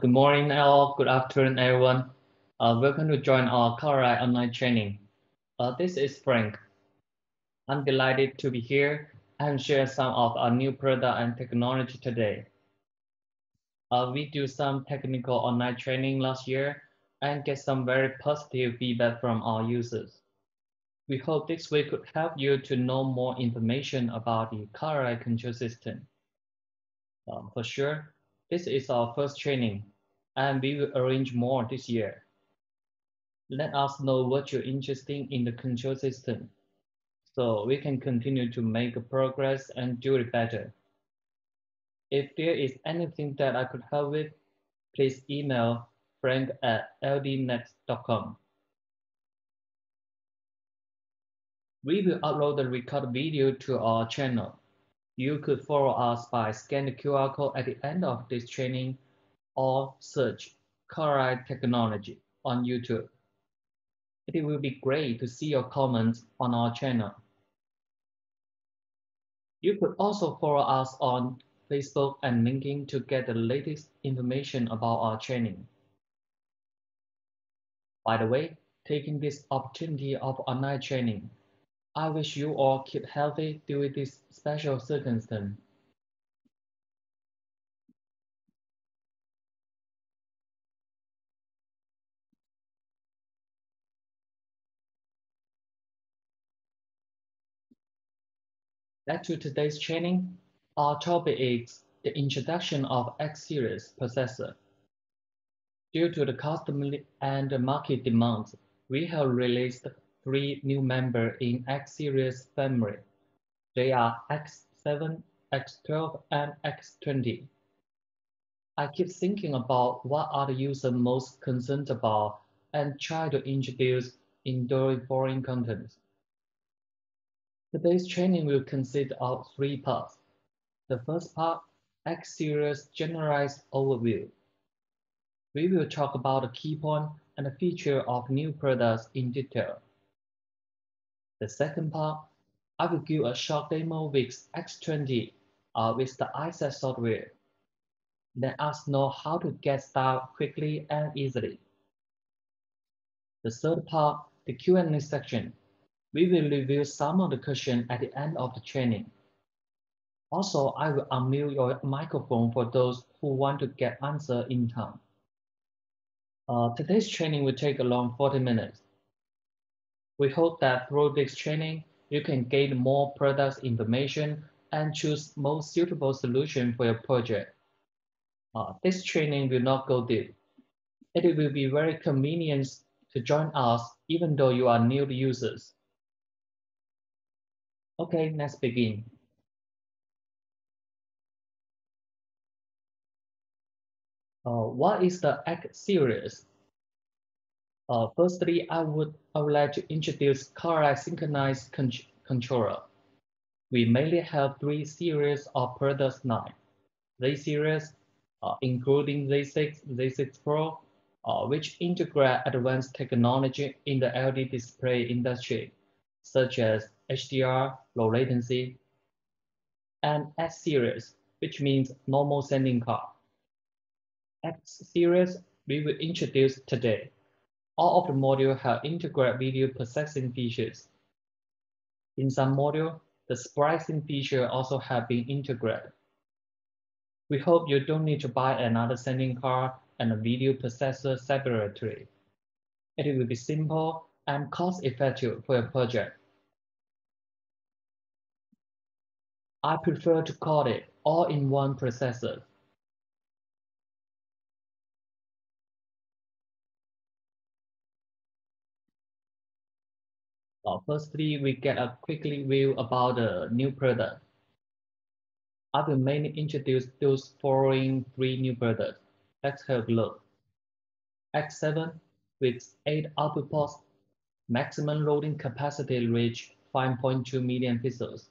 Good morning, all. Good afternoon, everyone. Uh, welcome to join our Colorlight online training. Uh, this is Frank. I'm delighted to be here and share some of our new product and technology today. Uh, we do some technical online training last year and get some very positive feedback from our users. We hope this week could help you to know more information about the Colorlight control system. Uh, for sure, this is our first training, and we will arrange more this year. Let us know what you're interested in the control system, so we can continue to make progress and do it better. If there is anything that I could help with, please email frank at ldnext.com. We will upload the recorded video to our channel. You could follow us by scanning the QR code at the end of this training or search Colorlight Technology on YouTube. It will be great to see your comments on our channel. You could also follow us on Facebook and LinkedIn to get the latest information about our training. By the way, taking this opportunity of online training, I wish you all keep healthy during this special circumstance. Back to today's training, our topic is the introduction of X-series processor. Due to the customer and market demands, we have released three new members in X-series family. They are X7, X12, and X20. I keep thinking about what are the users most concerned about and try to introduce enduring foreign content. Today's training will consist of three parts. The first part, X-Series Generalized Overview. We will talk about the key point and the feature of new products in detail. The second part, I will give a short demo with X20 uh, with the iSet software. Let us know how to get started quickly and easily. The third part, the Q&A section, we will review some of the questions at the end of the training. Also, I will unmute your microphone for those who want to get answer in time. Uh, today's training will take around 40 minutes. We hope that through this training, you can gain more product information and choose most suitable solution for your project. Uh, this training will not go deep. It will be very convenient to join us even though you are new users. Okay, let's begin. Uh, what is the X series? Uh, firstly, I would, I would like to introduce Colorlight synchronized con controller. We mainly have three series of products line. Z series, uh, including Z6, Z6 Pro, uh, which integrate advanced technology in the LED display industry, such as HDR, low latency, and S series, which means normal sending car. X series we will introduce today. All of the modules have integrated video processing features. In some modules, the splicing feature also have been integrated. We hope you don't need to buy another sending card and a video processor separately. It will be simple and cost-effective for your project. I prefer to call it all-in-one processor. Uh, firstly, we get a quick review about the new product. I will mainly introduce those following three new products. Let's have a look. X7 with 8 output ports, maximum loading capacity reach 5.2 million pixels.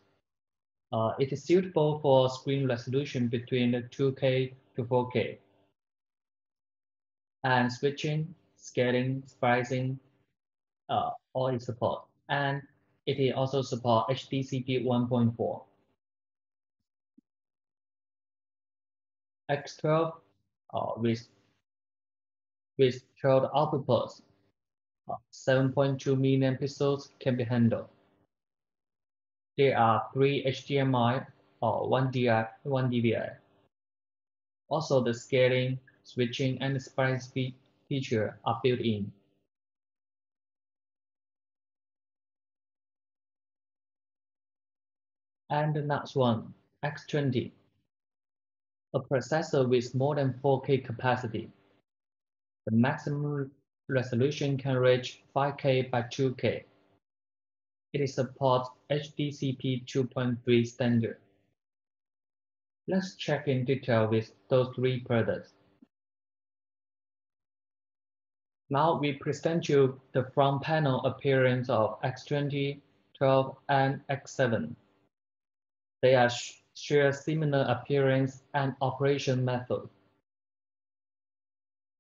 Uh, it is suitable for screen resolution between 2K to 4K. And switching, scaling, splicing, uh, all is support. And it also support HDCP 1.4. X12 uh, with with 12 output ports. 7.2 million pixels can be handled. There are three HDMI or one, DI, one DVI. Also, the scaling, switching, and splice feature are built in. And the next one, X20, a processor with more than 4K capacity. The maximum resolution can reach 5K by 2K. It supports HDCP 2.3 standard. Let's check in detail with those three products. Now we present you the front panel appearance of X20, 12, and X7. They are share similar appearance and operation method.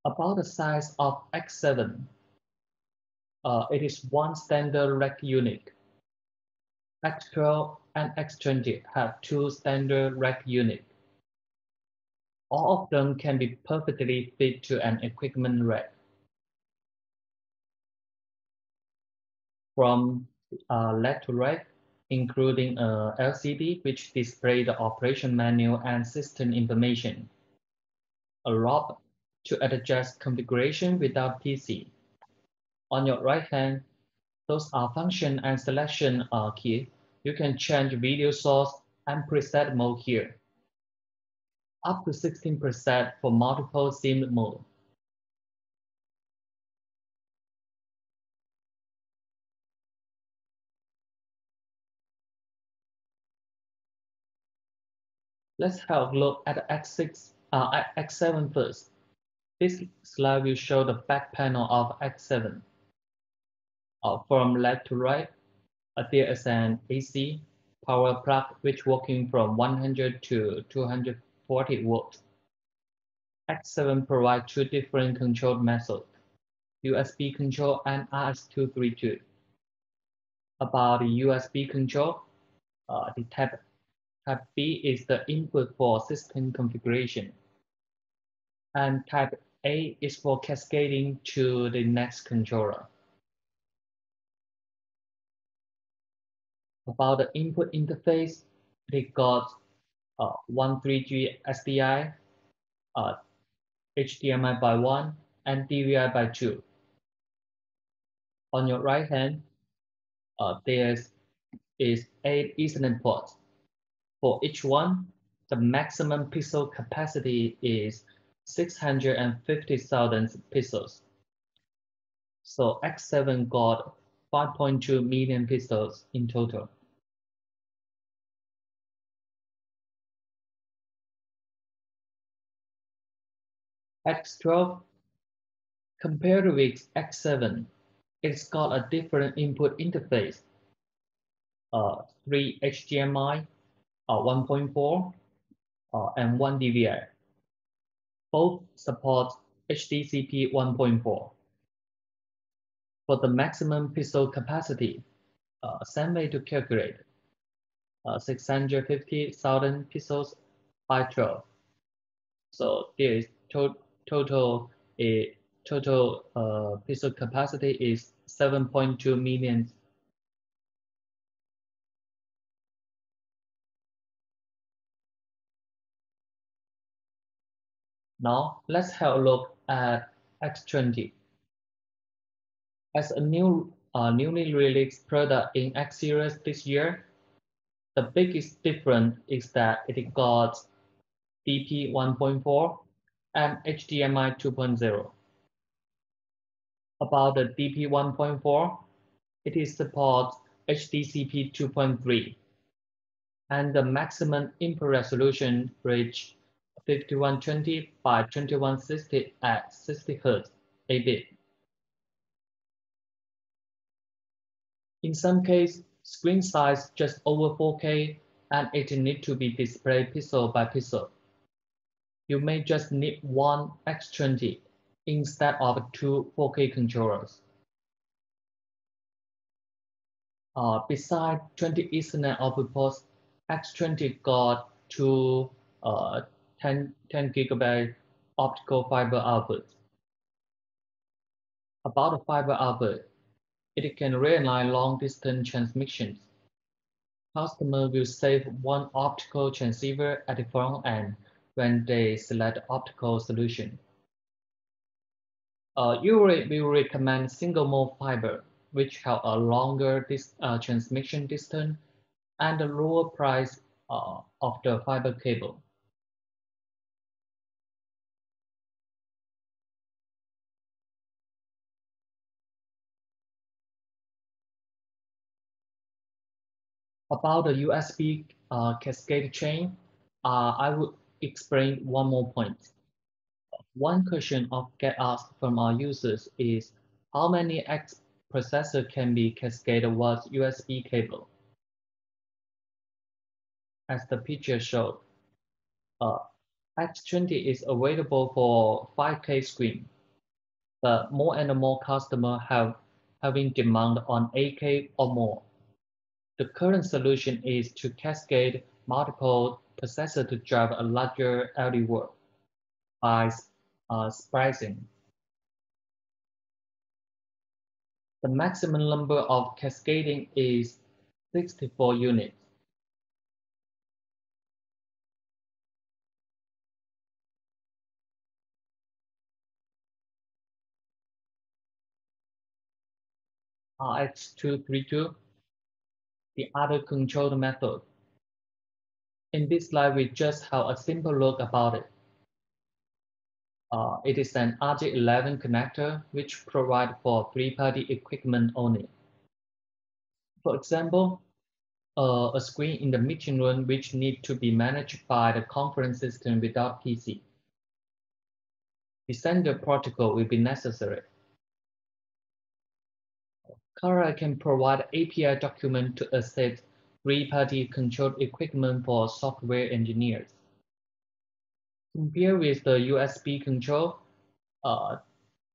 About the size of X7, uh, it is one standard rack unit. X12 and X20 have two standard rack units. All of them can be perfectly fit to an equipment rack. From uh, left to right, including a LCD which displays the operation manual and system information, a ROP to adjust configuration without PC. On your right hand, those are function and selection uh, key. You can change video source and preset mode here. Up to 16% for multiple sim mode. Let's have a look at X6, uh, X7 first. This slide will show the back panel of X7. Uh, from left to right, uh, there is an AC power plug which working from 100 to 240 volts. X7 provides two different control methods, USB control and RS-232. About the USB control, uh, the tab Type B is the input for system configuration. And type A is for cascading to the next controller. About the input interface, it got uh, 13G SDI, uh, HDMI by 1, and DVI by 2. On your right hand, uh, there is 8 Ethernet ports for each one, the maximum pixel capacity is 650,000 pixels. So X7 got 5.2 million pixels in total. X12, compared with X7, it's got a different input interface. Uh, three HDMI, uh, 1.4 uh, and 1 DVI. Both support HDCP 1.4. For the maximum pixel capacity, uh, same way to calculate uh, 650,000 pixels by 12. So there is to total a total uh, pixel capacity is 7.2 million Now let's have a look at X20. As a new uh, newly released product in X series this year, the biggest difference is that it got DP 1.4 and HDMI 2.0. About the DP 1.4, it is supports HDCP 2.3 and the maximum input resolution reached 5120 by 2160 at 60 Hz, a bit. In some case, screen size just over 4K and it need to be displayed pixel by pixel. You may just need one X20 instead of two 4K controllers. Uh, besides 20 Ethernet output ports, X20 got two uh, 10, 10 gigabyte optical fiber output. About the fiber output, it can realign long-distance transmissions. Customer will save one optical transceiver at the front end when they select optical solution. Uh, usually, we recommend single-mode fiber, which have a longer dis uh, transmission distance and a lower price uh, of the fiber cable. About the USB uh, cascade chain, uh, I would explain one more point. One question of get asked from our users is how many X processor can be cascaded with USB cable? As the picture showed, uh, X20 is available for 5K screen, but more and more customers have having demand on 8K or more. The current solution is to cascade multiple processors to drive a larger LD work by uh, splicing. The maximum number of cascading is 64 units. RS-232 the other controlled method. In this slide, we just have a simple look about it. Uh, it is an RJ11 connector which provide for three-party equipment only. For example, uh, a screen in the meeting room which need to be managed by the conference system without PC. The sender protocol will be necessary. Kara can provide API document to accept three-party control equipment for software engineers. Compared with the USB control, uh,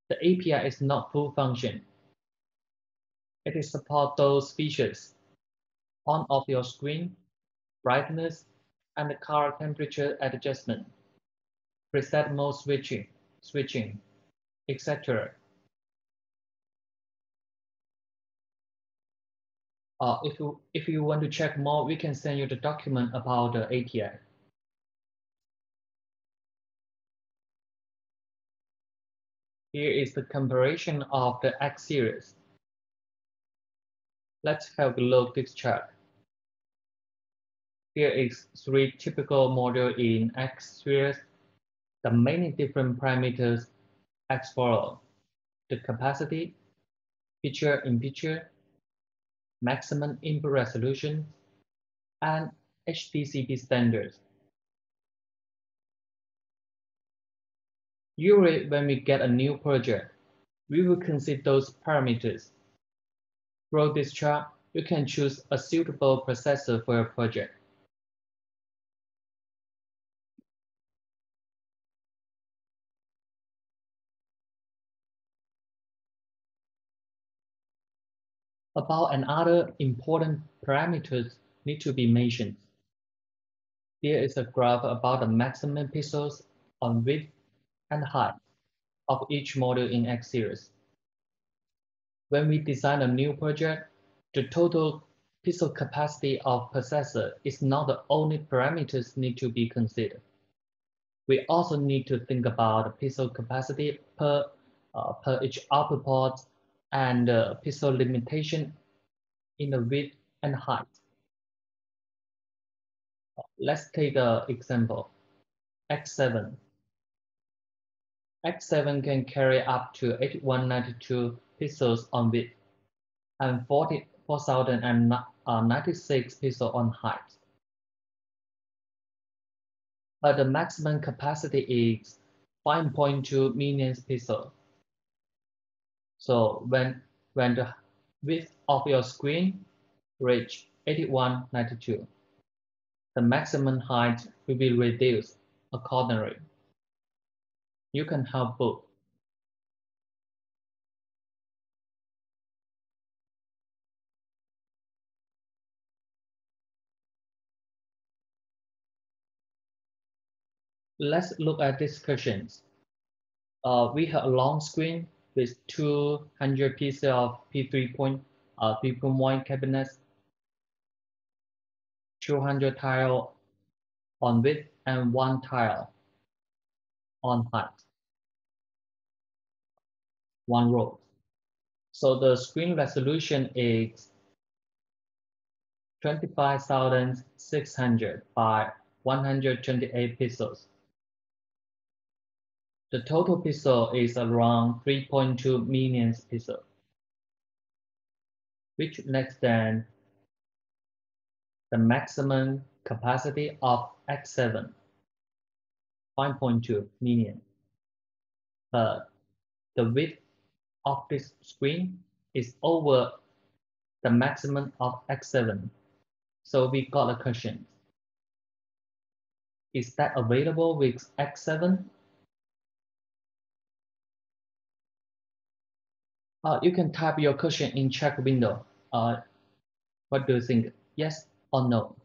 the API is not full function. It is support those features, on off your screen, brightness, and the color temperature adjustment, preset mode switching, switching, etc. Uh, if you if you want to check more, we can send you the document about the API. Here is the comparison of the X series. Let's have a look this chart. Here is three typical model in X series. The many different parameters X follow. The capacity, picture in picture, maximum input resolution, and HDCP standards. Usually when we get a new project, we will consider those parameters. Through this chart, you can choose a suitable processor for your project. About another important parameters need to be mentioned. Here is a graph about the maximum pixels on width and height of each model in X series. When we design a new project, the total pixel capacity of processor is not the only parameters need to be considered. We also need to think about the pixel capacity per, uh, per each output port and uh, pixel limitation in the width and height. Let's take an example, X7. X7 can carry up to 8192 pixels on width and 4096 pixels on height. But the maximum capacity is 5.2 million pixels. So when, when the width of your screen reach 8192, the maximum height will be reduced accordingly. You can have both. Let's look at discussions. Uh, we have a long screen with 200 pieces of P3 point, uh, P3.1 cabinets, 200 tile on width and one tile on height, one row. So the screen resolution is 25,600 by 128 pixels. The total pixel is around 3.2 million pixels, which less than the maximum capacity of X7, 5.2 million. But the width of this screen is over the maximum of X7. So we got a question. Is that available with X7? Uh, you can type your question in chat window. Uh, what do you think? Yes or no?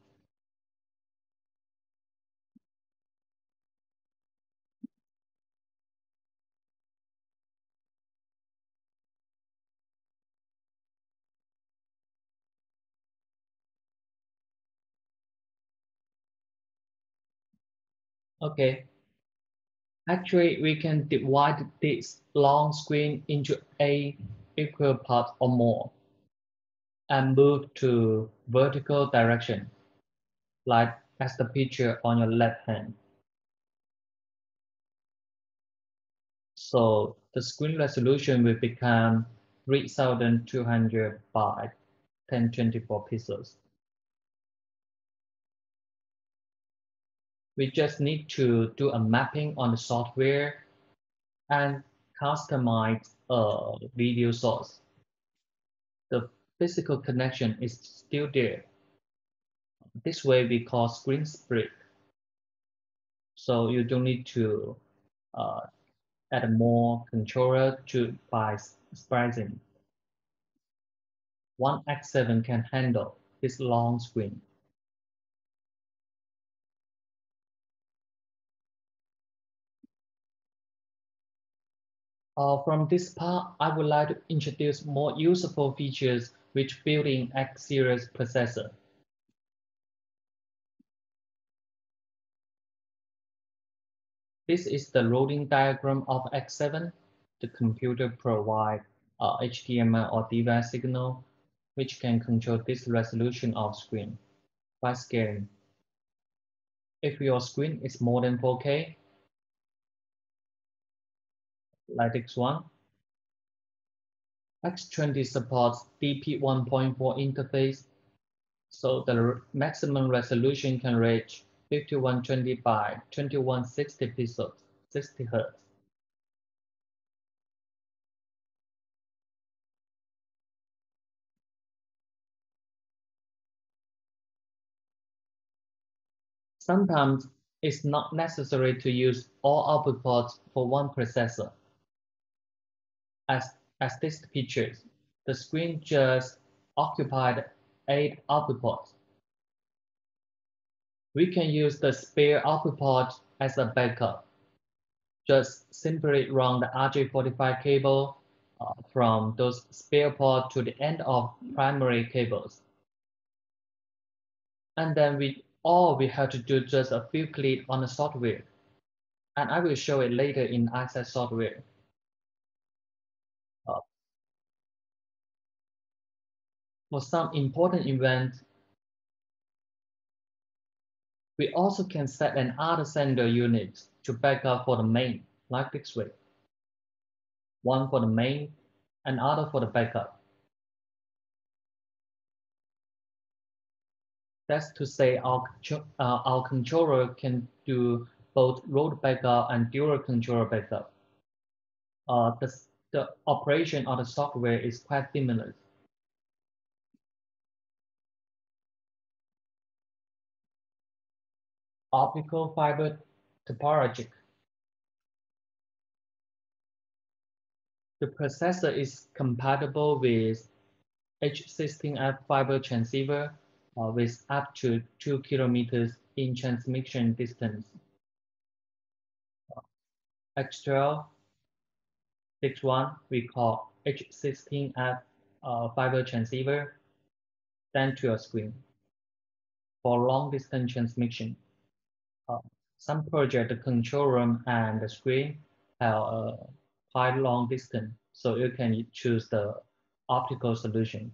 Okay. Actually, we can divide this long screen into eight equal parts or more and move to vertical direction, like as the picture on your left hand. So the screen resolution will become 3200 by 1024 pixels. We just need to do a mapping on the software and customize a video source. The physical connection is still there. This way we call screen split. So you don't need to uh, add more controller to by splicing. One X7 can handle this long screen. Uh, from this part, I would like to introduce more useful features which built-in X series processor. This is the loading diagram of X7. The computer provides uh, HDMI or DVI signal, which can control this resolution of screen by scaling. If your screen is more than 4K, like this one. X20 supports DP 1.4 interface, so the maximum resolution can reach 5120 by 2160 pixels, 60 hertz. Sometimes it's not necessary to use all output ports for one processor as, as this pictures, the screen just occupied eight output ports. We can use the spare output port as a backup. Just simply run the RJ45 cable uh, from those spare ports to the end of primary cables. And then we all we have to do just a few clicks on the software. And I will show it later in Access software. For some important event, we also can set an other sender unit to backup for the main, like this way. One for the main, and other for the backup. That's to say our, uh, our controller can do both root backup and dual controller backup. Uh, the, the operation of the software is quite similar. Optical fiber topology. The processor is compatible with H16F fiber transceiver uh, with up to 2 kilometers in transmission distance. X12, H1, we call H16F uh, fiber transceiver, then to a screen. For long distance transmission, some project control room and the screen have a quite long distance, so you can choose the optical solution.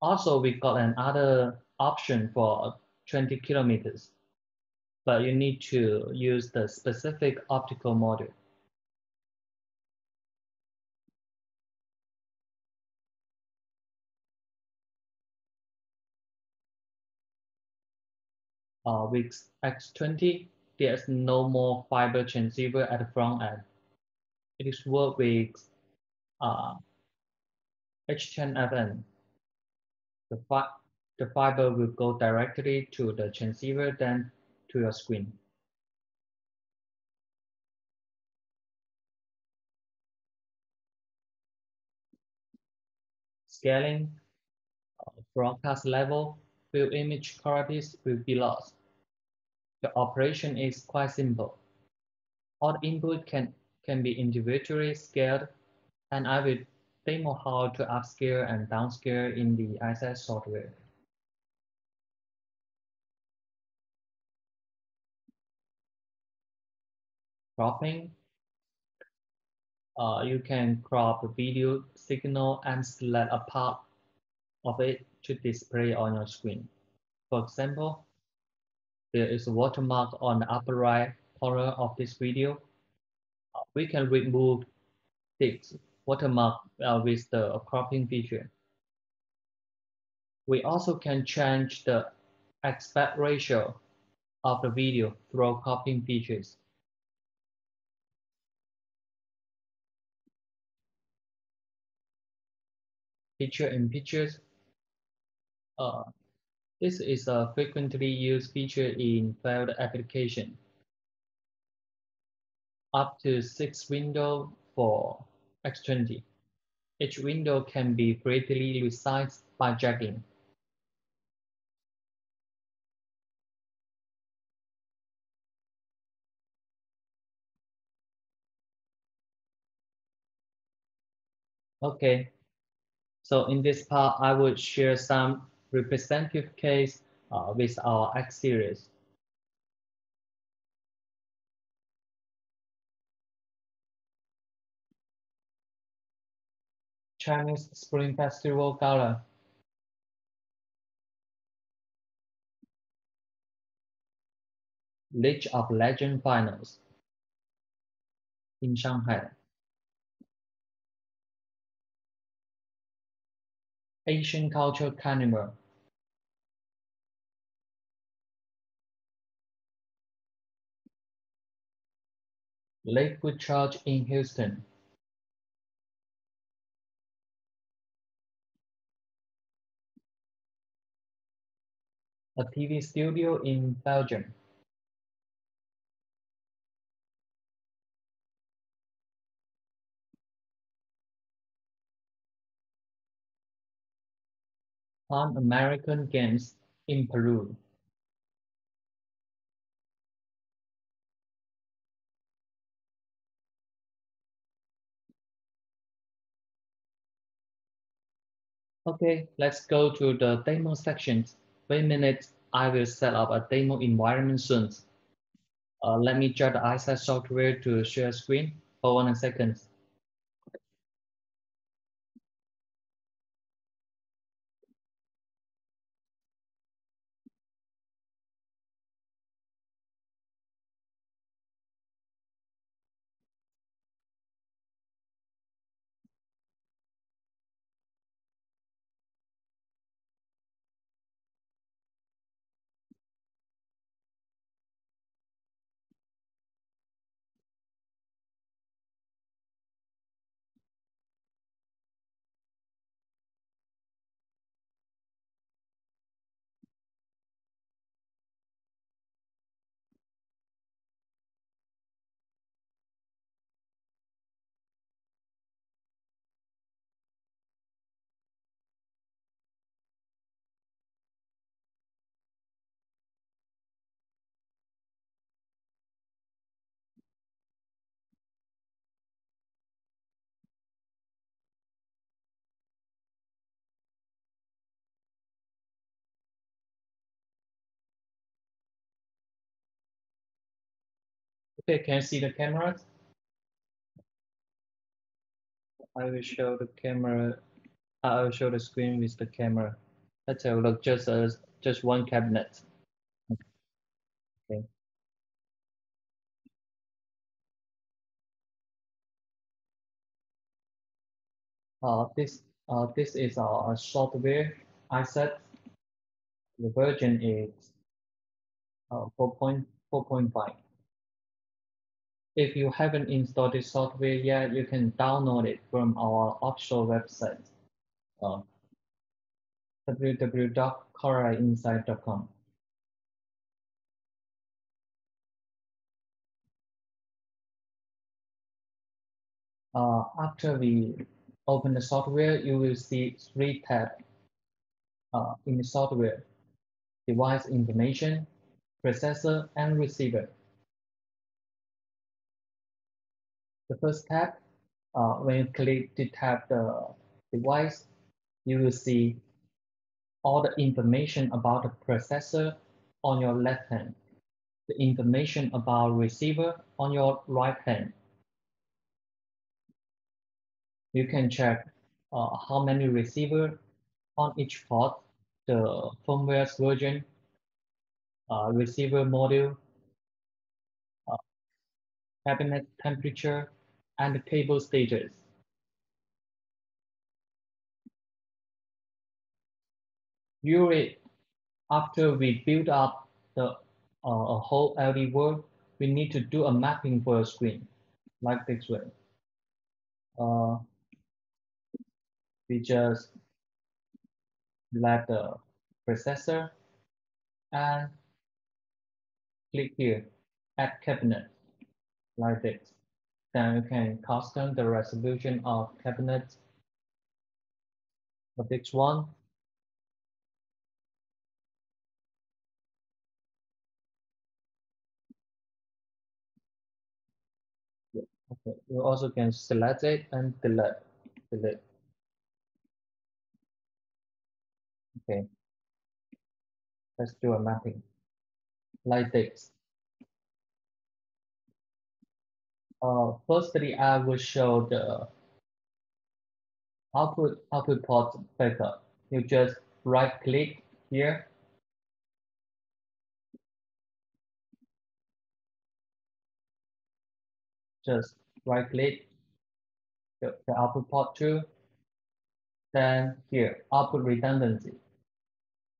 Also, we got another option for 20 kilometers, but you need to use the specific optical module. Uh, with X20, there's no more fiber transceiver at the front end. It is work with uh, H10FN. The, fi the fiber will go directly to the transceiver, then to your screen. Scaling, uh, broadcast level, will image qualities will be lost. The operation is quite simple. All input can, can be individually scaled, and I will demo how to upscale and downscale in the iSet software. Cropping. Uh, you can crop the video signal and select a part of it to display on your screen. For example, there is a watermark on the upper right corner of this video. We can remove this watermark uh, with the cropping feature. We also can change the aspect ratio of the video through cropping features. Picture in pictures. Uh, this is a frequently used feature in field application. Up to six windows for X20. Each window can be greatly resized by dragging. Okay, so in this part, I will share some representative case uh, with our X series. Chinese Spring Festival Gala. League of Legend Finals in Shanghai. Asian Culture Carnival. Lakewood Church in Houston. A TV studio in Belgium. Pan American Games in Peru. Okay, let's go to the demo section. Wait a minute, I will set up a demo environment soon. Uh, let me check the iSet software to share screen. Hold on a second. Okay, can you see the cameras? I will show the camera. I will show the screen with the camera. Let's have a look just as just one cabinet. Okay. Uh, this uh, this is our software asset. The version is uh, 4.4.5. If you haven't installed this software yet, you can download it from our offshore website, uh. Uh, after we open the software, you will see three tabs uh, in the software, device information, processor, and receiver. The first tab, uh, when you click to tap the device, you will see all the information about the processor on your left hand, the information about receiver on your right hand. You can check uh, how many receiver on each port, the firmware version, uh, receiver module, uh, cabinet temperature, and table stages. Usually, after we build up the uh, whole LED world, we need to do a mapping for a screen, like this way. Uh, we just select the processor and click here, add cabinet, like this. Then you can custom the resolution of cabinet for this one. Okay, you also can select it and delete, delete. Okay, let's do a mapping like this. Uh, firstly, I will show the output output port backup. You just right click here. Just right click the, the output port two. Then here, output redundancy,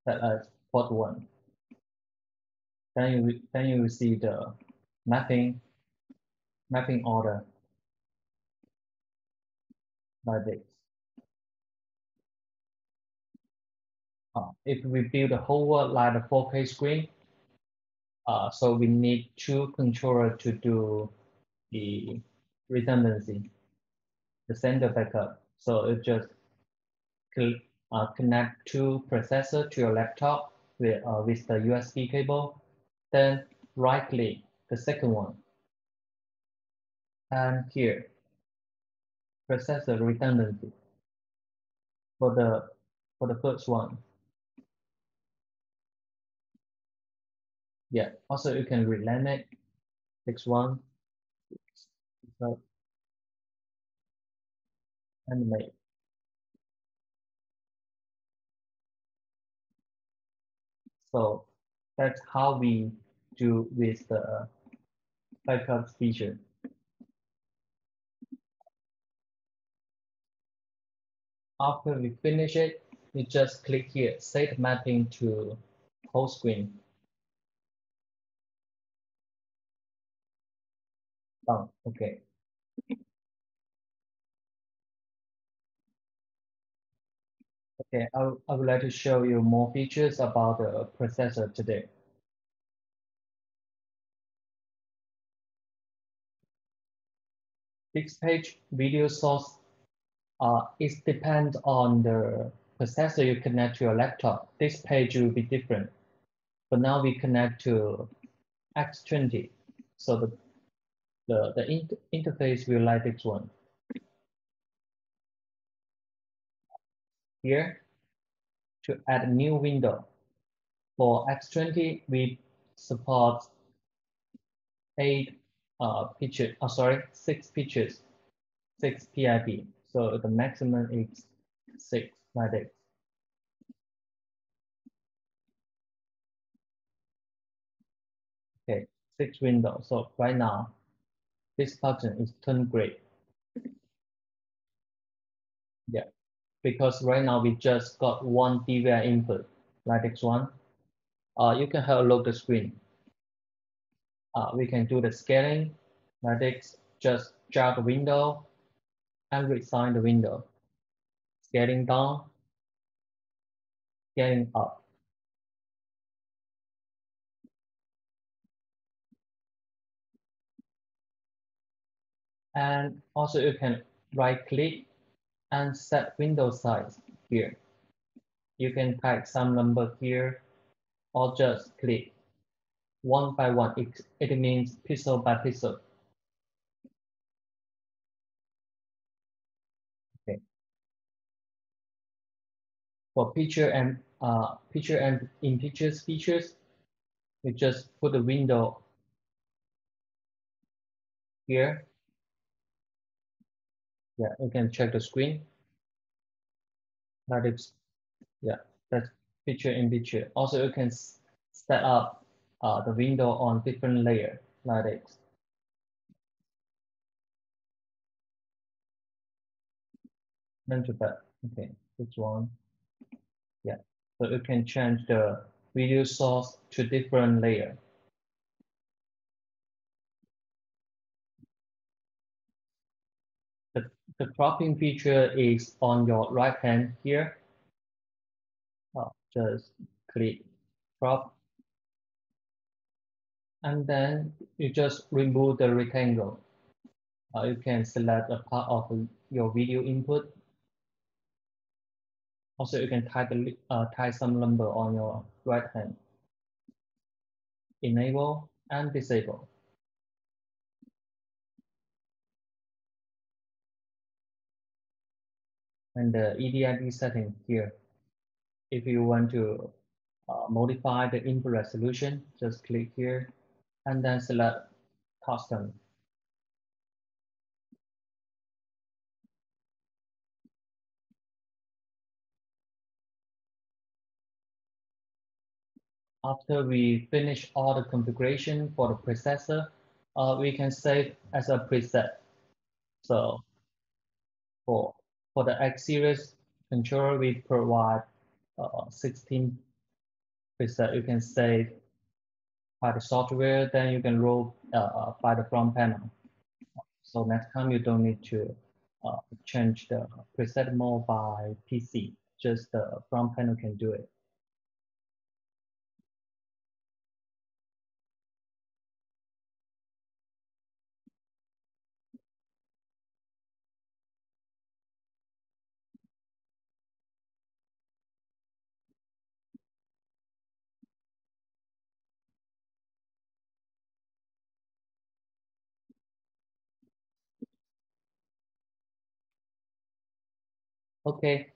set as port one. Then you then you will see the mapping mapping order like this. Uh, if we build a whole world like a 4K screen, uh, so we need two controller to do the redundancy, the sender backup. So it just uh, connect two processor to your laptop with, uh, with the USB cable, then right click the second one and here. Processor redundancy. For the for the first one. Yeah also you can rename it next one. So animate. So that's how we do with the backup feature After we finish it, we just click here, set mapping to whole screen. Done, okay. Okay, I, I would like to show you more features about the processor today. This page video source uh, it depends on the processor you connect to your laptop. This page will be different. But now we connect to X20. So the, the, the inter interface will like this one. Here, to add a new window. For X20, we support eight uh, pitches, oh, sorry, six pitches, six PIP. So the maximum is six like this. Okay, six windows. So right now, this button is turned gray. Yeah, because right now we just got one DVI input, like this one. Uh, you can have a look the screen. Uh, we can do the scaling, like this, just drag the window and resign the window. Scaling down, scaling up. And also you can right click and set window size here. You can type some number here or just click one by one. It, it means pixel by pixel. For picture and uh, picture and in pictures features, we just put the window here yeah, you can check the screen. That is, yeah, that's picture in picture. Also, you can set up uh, the window on different layer like this. To that, okay, this one. Yeah, so you can change the video source to different layer. the the cropping feature is on your right hand here. Uh, just click crop. And then you just remove the rectangle. Uh, you can select a part of your video input. Also, you can type, uh, type some number on your right hand. Enable and disable. and the EDID setting here. If you want to uh, modify the input resolution, just click here and then select custom. After we finish all the configuration for the processor, uh, we can save as a preset. So for for the X series controller, we provide uh, 16 preset. You can save by the software, then you can roll uh, by the front panel. So next time you don't need to uh, change the preset mode by PC, just the front panel can do it. Okay,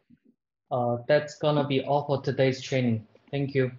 uh, that's gonna be all for today's training. Thank you.